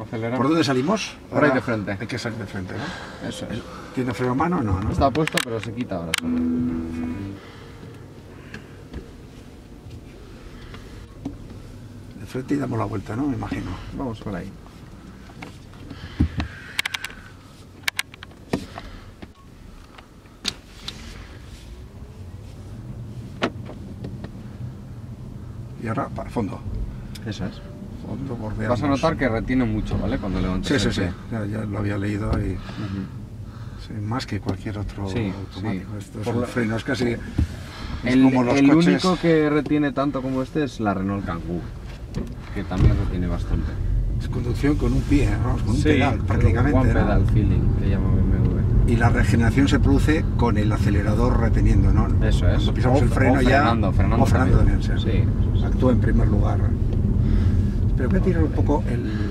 Acelera. ¿Por dónde salimos? Ahora de frente. Hay que salir de frente, ¿no? Eso es. ¿Tiene freno a mano o no? no? Está puesto, pero se quita ahora solo. De frente y damos la vuelta, ¿no? Me imagino. Vamos por ahí. Y ahora para fondo. Eso es. Bordeamos. Vas a notar que retiene mucho, ¿vale? Cuando levantes Sí, sí, el sí. Ya, ya lo había leído y Ujú. sí, más que cualquier otro Sí, automático. sí. Esto es Por un la- freno, es casi... Es El, como los el coches. único que retiene tanto como este es la Renault Kangoo, que también retiene bastante. Es conducción con un pie, vamos, con un Sí, pedal prácticamente. One ¿no? pedal feeling, que llama BMW. Y la regeneración se produce con el acelerador reteniendo, ¿no? Eso es. Cuando pisamos O- el freno o ya. frenando, frenando o frenando también. también, sí. Sí, sí, sí. Actúa en primer lugar. Pero voy a tirar un poco el,